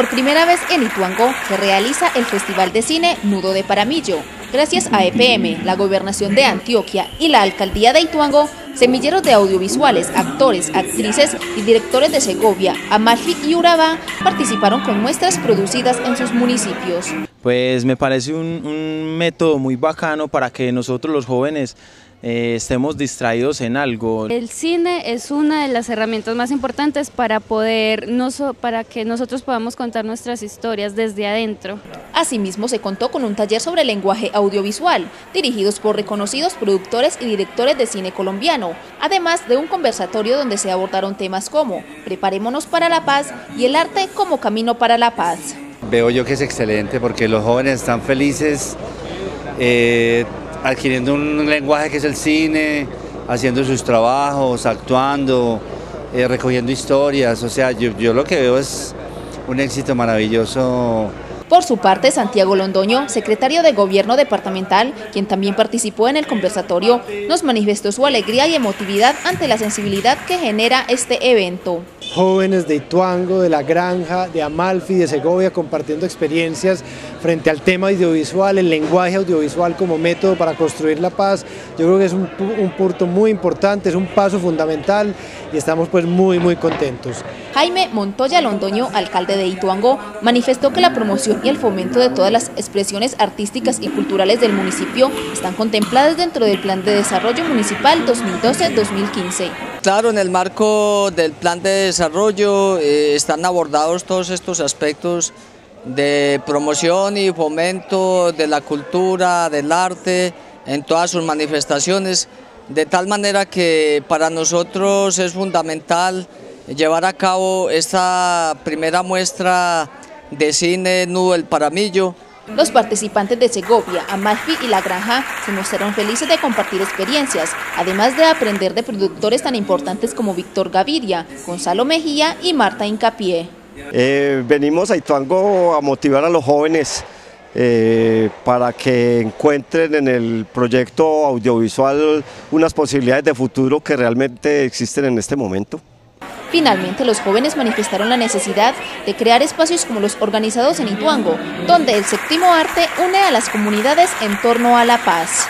Por primera vez en Ituango se realiza el Festival de Cine Nudo de Paramillo. Gracias a EPM, la Gobernación de Antioquia y la Alcaldía de Ituango, semilleros de audiovisuales, actores, actrices y directores de Segovia, Amalfi y Urabá participaron con muestras producidas en sus municipios. Pues me parece un, un método muy bacano para que nosotros los jóvenes eh, estemos distraídos en algo. El cine es una de las herramientas más importantes para poder, para que nosotros podamos contar nuestras historias desde adentro. Asimismo se contó con un taller sobre lenguaje audiovisual, dirigidos por reconocidos productores y directores de cine colombiano, además de un conversatorio donde se abordaron temas como Preparémonos para la paz y el arte como camino para la paz. Veo yo que es excelente porque los jóvenes están felices, eh, adquiriendo un lenguaje que es el cine, haciendo sus trabajos, actuando, eh, recogiendo historias. O sea, yo, yo lo que veo es un éxito maravilloso por su parte, Santiago Londoño, secretario de Gobierno departamental, quien también participó en el conversatorio, nos manifestó su alegría y emotividad ante la sensibilidad que genera este evento. Jóvenes de Ituango, de La Granja, de Amalfi, de Segovia, compartiendo experiencias frente al tema audiovisual, el lenguaje audiovisual como método para construir la paz. Yo creo que es un, punto muy importante, es un paso fundamental y estamos pues muy muy contentos. Jaime Montoya Londoño, alcalde de Ituango, manifestó que la promoción y el fomento de todas las expresiones artísticas y culturales del municipio están contempladas dentro del Plan de Desarrollo Municipal 2012-2015. Claro, en el marco del Plan de Desarrollo eh, están abordados todos estos aspectos de promoción y fomento de la cultura, del arte, en todas sus manifestaciones, de tal manera que para nosotros es fundamental llevar a cabo esta primera muestra de cine Nudo el Paramillo. Los participantes de Segovia, Amalfi y La Granja se mostraron felices de compartir experiencias, además de aprender de productores tan importantes como Víctor Gaviria, Gonzalo Mejía y Marta Incapié. Eh, venimos a Ituango a motivar a los jóvenes eh, para que encuentren en el proyecto audiovisual unas posibilidades de futuro que realmente existen en este momento. Finalmente, los jóvenes manifestaron la necesidad de crear espacios como los organizados en Ituango, donde el séptimo arte une a las comunidades en torno a la paz.